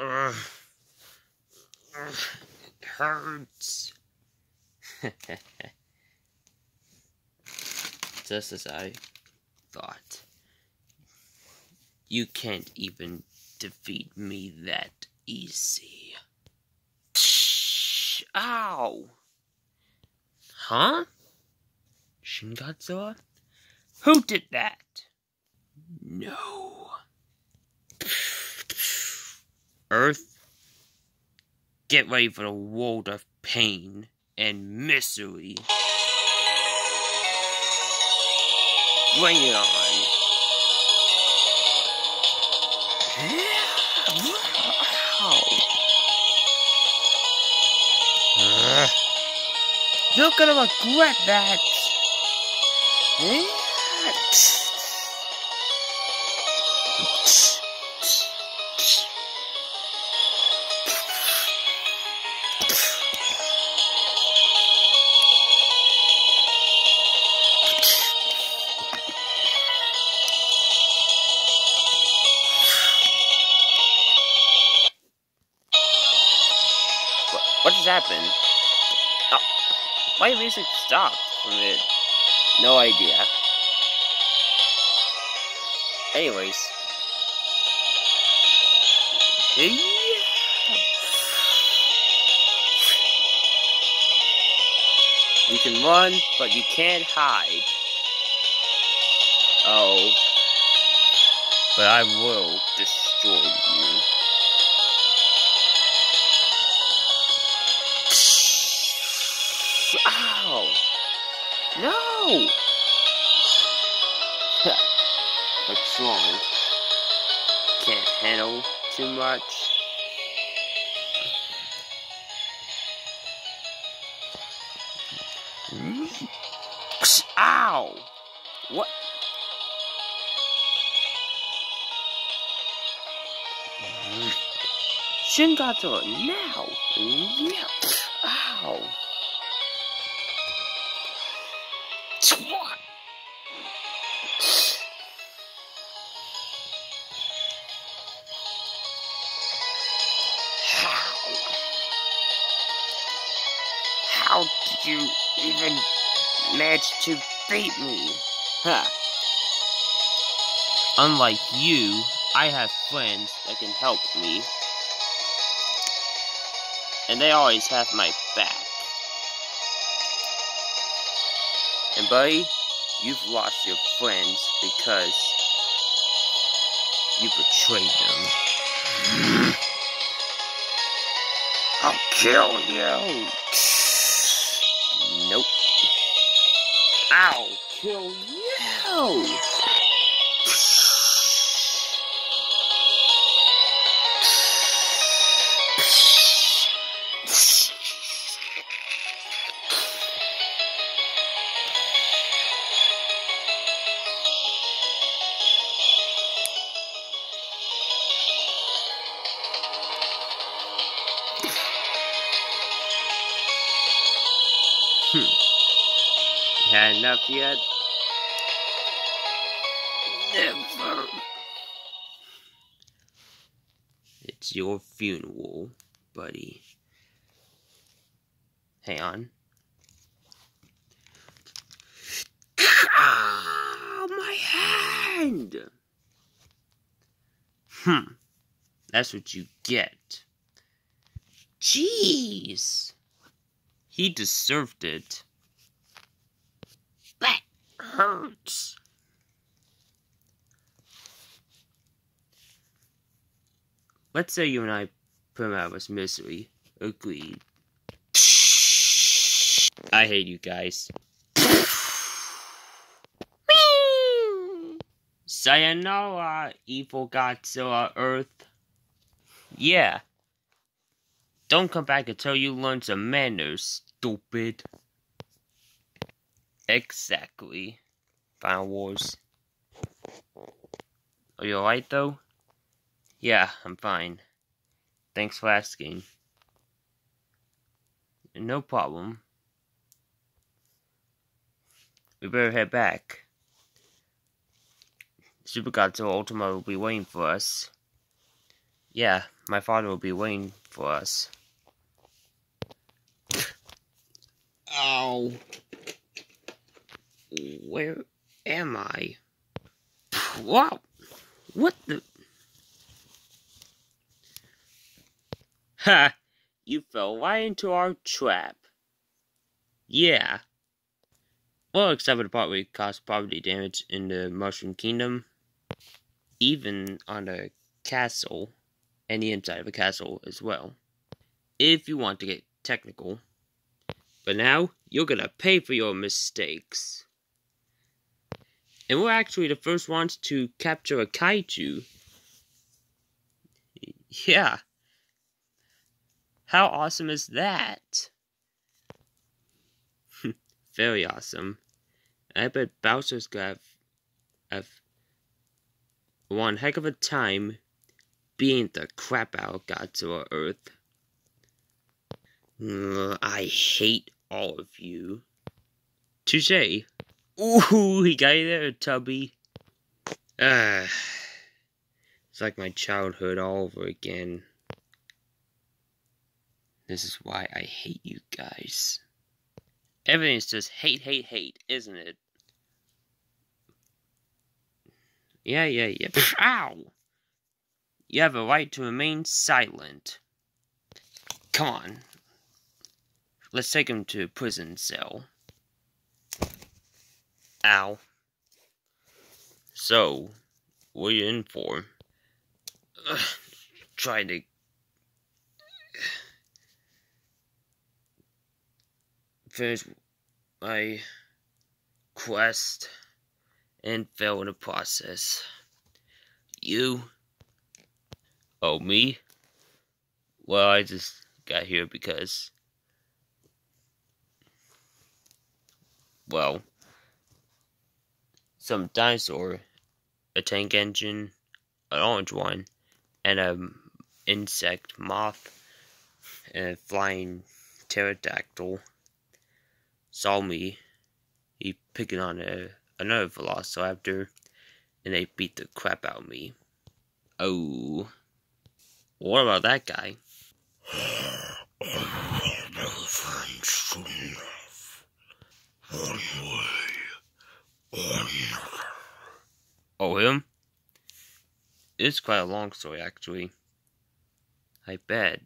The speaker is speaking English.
It hurts. Just as I thought. You can't even defeat me that easy. Ow! Huh? Shin Godzilla? Who did that? No. Earth, get ready for the world of pain and misery. Bring on. You're gonna regret that. What, what just happened? Oh, why did music stop it? No idea. Anyways. You can run, but you can't hide. Oh. But I will destroy you. No! What's wrong? Can't handle too much. Ow! What? Shin Godzilla now! Yeah. Ow! You even manage to beat me? Huh. Unlike you, I have friends that can help me. And they always have my back. And buddy, you've lost your friends because you betrayed them. I'll kill you. I'll kill you. Enough yet? Never. It's your funeral, buddy. Hang on. Ah, my hand! Hmm. That's what you get. Jeez. He deserved it. That hurts. Let's say you and I out misery. Agreed. I hate you guys. Sayonara, evil Godzilla Earth. Yeah. Don't come back until you learn some manners, stupid. Exactly. Final Wars. Are you alright though? Yeah, I'm fine. Thanks for asking. No problem. We better head back. Super Godzilla Ultima will be waiting for us. Yeah, my father will be waiting for us. Ow. Where am I? Wow. What the? Ha! You fell right into our trap. Yeah. Well, except for the part where it caused property damage in the Mushroom Kingdom. Even on the castle, and the inside of a castle as well. If you want to get technical. But now, you're gonna pay for your mistakes. And we're actually the first ones to capture a kaiju. Yeah. How awesome is that? Very awesome. I bet Bowser's gonna have, have one heck of a time being the crap out of Godzilla Earth. I hate all of you. Touche. Ooh, he got you there, Tubby. Ah, it's like my childhood all over again. This is why I hate you guys. Everything's just hate, hate, hate, isn't it? Yeah, yeah, yeah. Ow! You have a right to remain silent. Come on. Let's take him to a prison cell. Ow. So, what are you in for? Ugh, trying to finish my quest and fail in the process. You? Oh, me? Well, I just got here because. Well, some dinosaur, a tank engine, an orange one, and an insect moth, and a flying pterodactyl saw me, he picking on a, another Velociraptor, and they beat the crap out of me. Oh. What about that guy? Oh, him? It's quite a long story, actually. I bet.